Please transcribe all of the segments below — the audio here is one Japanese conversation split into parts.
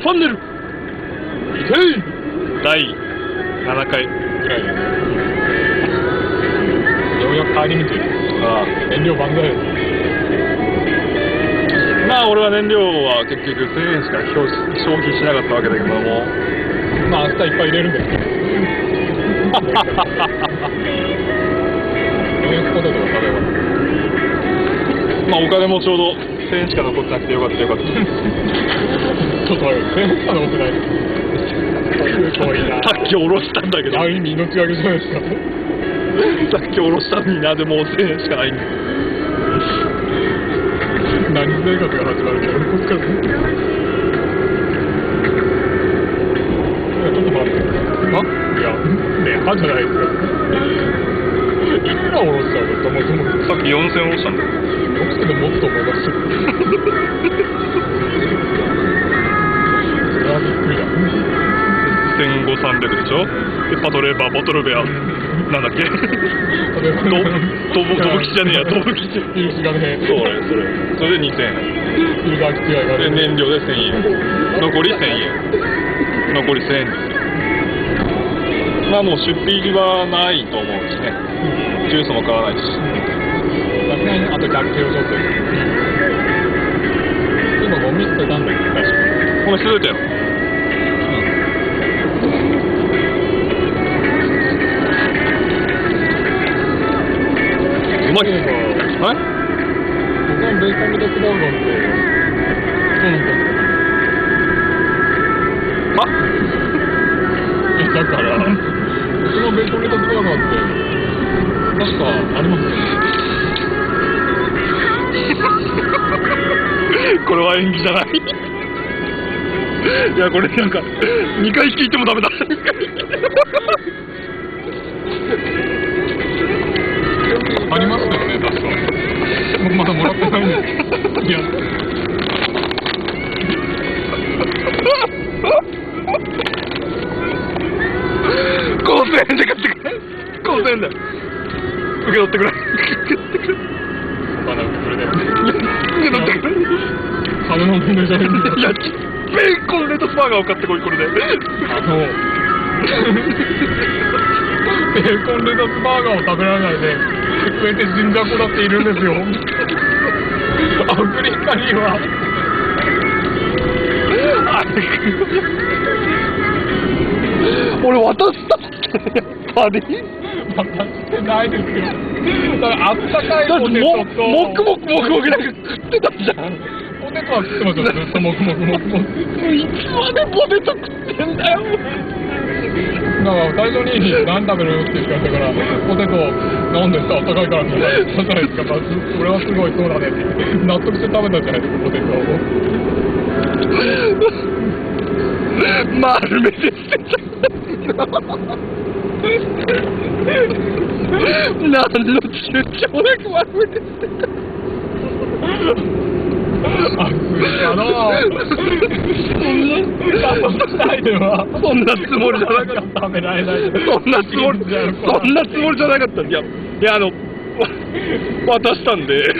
ファンネル第7回。ぐらいだねようやく帰り道あ燃料万歳。まあ俺は燃料は結局1000円しか消費消費しなかったわけだけども。まあ明日いっぱい入れるんで。すけどようやくポテトを食べますまあお金もちょうど1000円しか残ってなくてよかったよかったちょっと待って、1000しか残ってない。すごいな。さっき下ろしたんだけどある意味命がけじゃないですか。さっき下ろしたのになでもう1000円しかないんだ何生活が始まるんだろう、こっから。いや、ちょっと待って。あいや、ね、歯じゃないですか。いくら下ろしちゃうの、そもそも。さっき4000円下ろしたんだよどうしてももっと思い出してる。しょ？でパトレーバーボトルベア。なんだっけ？例えばどどぶどぶきじゃねえや。どぶきじゃね。それそれ。それで2000円。でね。燃料で1000円。残り1000円。残り1000円ですよ。まあもう出費はないと思うしね。ジュースも買わないし。さすがにあと100キロちょっと今ゴミ捨てたんだけど。確かこの捨てたようまいそういえばはい僕のベーコンミダスバーガーってそうなんだあえだから僕のベーコンミダスバーガーって確かありますね。これは演技じゃないいやこれなんか2回聞いてもダメだ僕まだもらってないんですいや5000円で買ってくれ5000円だ受け取ってくれ受け取ってくれまだそれで受け取ってくれ金の問題じゃないんだよいやベーコンレタスバーガーを買ってこいこれであのベーコンレタスバーガーを食べられないで食えて死んじゃう子だっているんですよアフリカには。あれ俺渡したってやっぱり。渡してないですよだからあったかいポテもトと。もくもくもくもくなんか食ってたじゃんポテトは食ってますよずっともくもくもくもくいつまでポテト食ってんだよだから最初に何食べるって聞かれたからポテト。なんでさあったかいからって言ったじゃないですかそれはすごいそうだねって納得して食べたじゃないですかポテト。を丸めて捨てちゃった何の躊躇なく丸めて捨てたあすかなそんなないでは。そんなつもりじゃなかった。そんなつもりそんなつもりじゃなかった。いやいやあのわ渡したんで。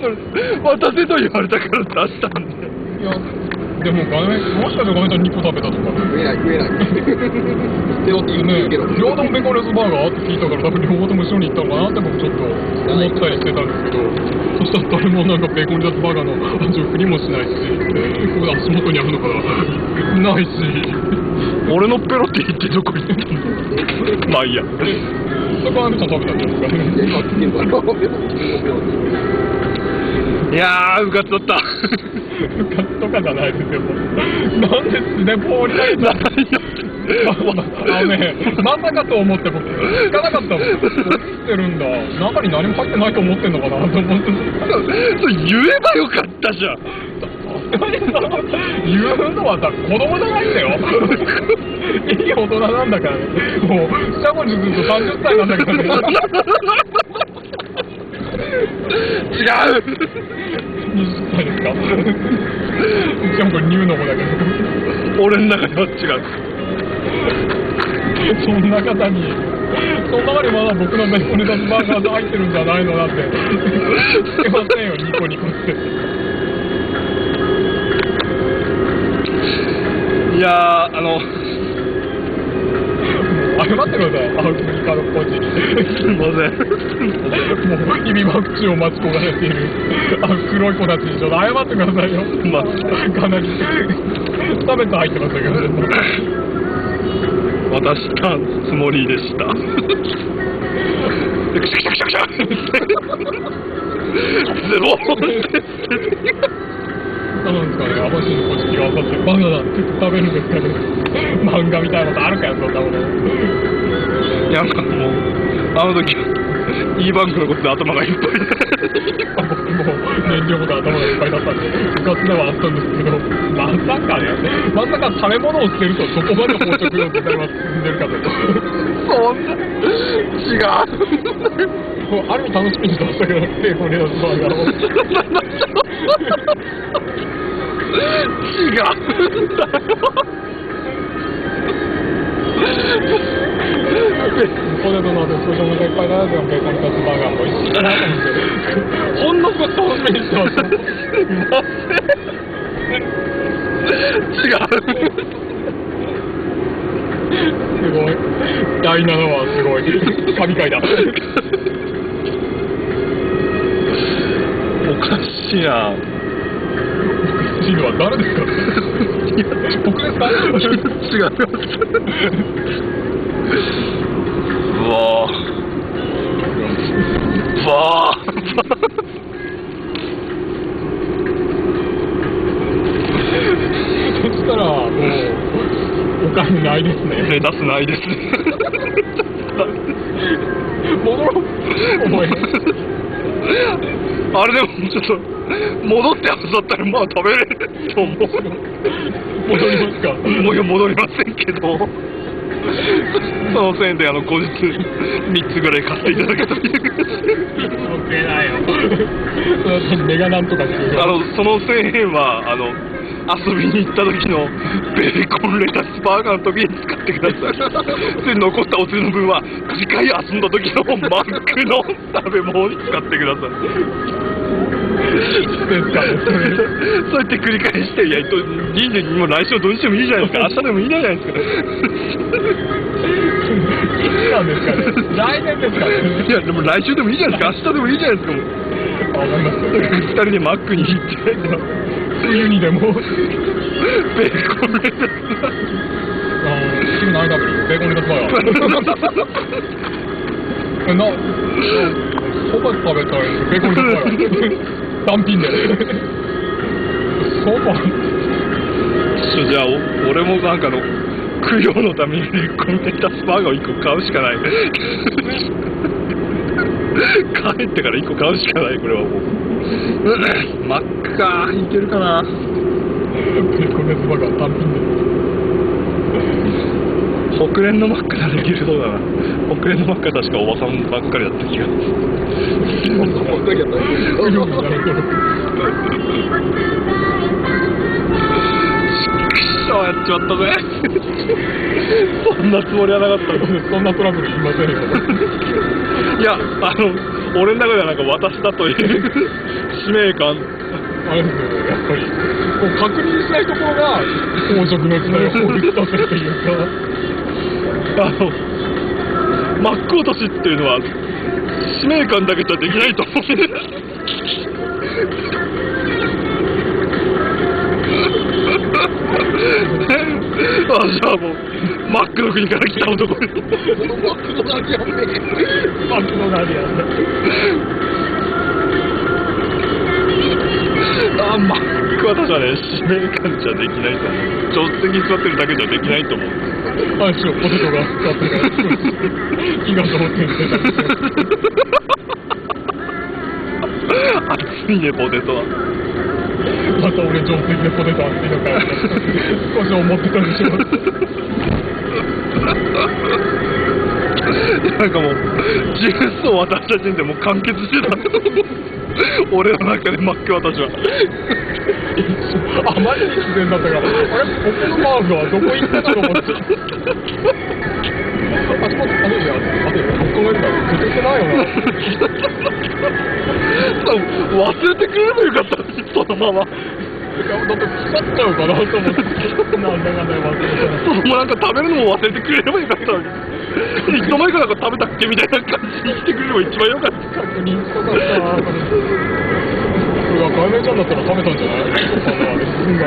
それ渡せと言われたから出したんで。いやでも画面もしかして画面ちゃん2個食べたとか食えない食えない。でもって言ね。うけど。両方ともベーコンレスバーガーって聞いたから多分両方とも一緒に行ったのかなって僕ちょっと思ったりしてたんですけどそしたら誰もなんかベーコンレスバーガーの味を振りもしないし足元にあるのかなないし。俺のペロって言ってどこ行ったの？まあいいや。そこはあんちゃん食べたんじゃないですか いやーうかつだったとかじゃないですよなんでスネポ降りないんだあのねまさかと思って僕聞かなかったもん落ちてるんだ。中に何も入ってないと思ってんのかなと思って。それ言えばよ。かったじゃん言うのはさ子供じゃないんだよ。いい大人なんだからねもうしゃもじすると30歳なんだからね違う20歳ですか。しかもこれニューの方だけど。俺の中では違う。そんな方にその中にまだ僕のベーコンレタスバーガーが入ってるんじゃないのだって。すいませんよニコニコって。あの、謝ってください、アフリカのポチに。すいません。もう、日々ワクチンを待ち焦がれている、あの黒い子たちにちょっと謝ってくださいよ。まかなり、差別入ってましたけどね。渡したつもりでした。でくしゃくしゃくしゃくしゃゼロそうなんですかね、網走のポチキが当たって、バナナって食べるんですかね。漫画みたいなことあるかよ、そんなもの。いや、なんかもう、あの時、E バンクのことで頭がいっぱいで。僕も燃料が頭がいっぱいだったんで、部活ではあったんですけど、まさかね、まさか食べ物を捨てるとそこまで飽食の時代は進んでるかと。そんな、違う。もうある意味楽しみにしてましたけど、テープレースバーガーを。違うんだよ。ーコンレタスバーガーも美味しいなと思って、ほんの少し楽しみにしてま。違う。すごい。第7話すごい。神回だ。おかしいな。は誰ですか僕ですか違います。そしたら、もう、お金ないですね。レタスないです。戻ろう。おい。あれでもちょっと戻って遊だったらまあ食べれると思う。戻りますか？もういや戻りませんけど。そのせいであの後日3つぐらい買っていただけたらいつも食えないよ。それはメガなんとかってあのその1000円はあの遊びに行った時のベーコンレタスバーガーの時に使ってくださいで残ったお釣りの分は次回遊んだ時のマックの食べ物に使ってくださいそうやって繰り返していやと22も来週土日でもいいじゃないですか。明日でもいいじゃないですか。いつなんですかね来年ですか。ねいやでも来週でもいいじゃないですか。明日でもいいじゃないですかもう。わかりました2人でマックに行って。冬にでも。ベーコンレタス。あの、チームの IW、ベーコンレタスバーガー。え、な、そば食べたい。ベーコンレタスバーガー。単品で。そばちょじゃあお俺もなんかの供養のためにコンレタスバーガーを1個買うしかない帰ってから1個買うしかないこれはもうマックかいけるかなコンスバーガー単品で。北連のマックならいけるそうだな北連のマックは確かおばさんばっかりだった気がそんばっかりやったんです不良になるくそやっちまったぜそんなつもりはなかったそんなトラブル言いませんよ。いやあの俺の中ではなんか私だという使命感あれですよね、やっぱり。こう確認しないところが、宝飾の時代を放立させるというか。あの、マック落としっていうのは、使命感だけじゃできないと思う。あじゃあもう、マックの国から来た男に。マクドナルドやんねマクドナルドやんね。あマックは確かね、使命感じゃできないと思う。助手席に座ってるだけじゃできないと思う。あ、一応ポテトが使ってから少し火が通ってる熱いね、ポテトは。また俺上手でポテト熱いのかよ少し思ってたりしますなんかもう、ジュースを渡した時点でもう完結してた。俺の中でマック私は。あまりに自然だったから。あれここのマークはどこ行ったかと思って。たないよな。忘れてくれればよかったそのまま。だって腐っちゃうかなと思って。なんだかんだ忘れてそう もうなんか食べるのも忘れてくれればよかったわけいつの間にかなんか食べたっけみたいな感じにしてくれれば一番よかった。確認したかった外面ちだったら食べたんじゃない？